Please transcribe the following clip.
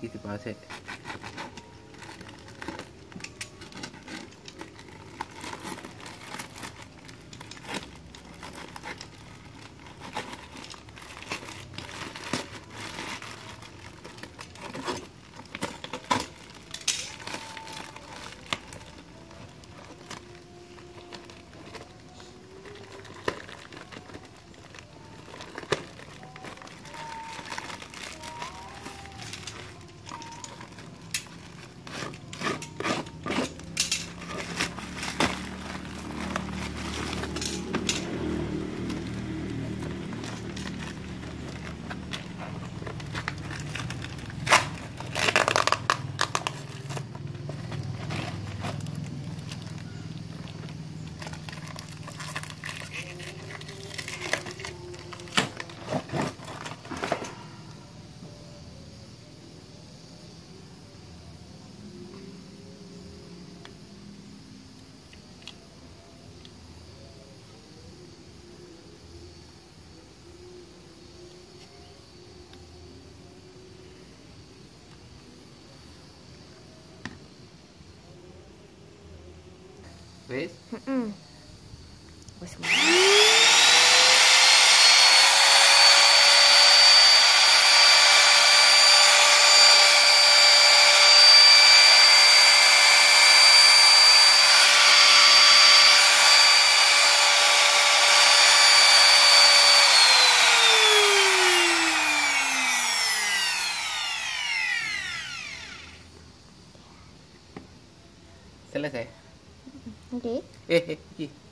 किसके पास है pause wes Mm-mm. Wes selesai Okay. Eh, eh, eh.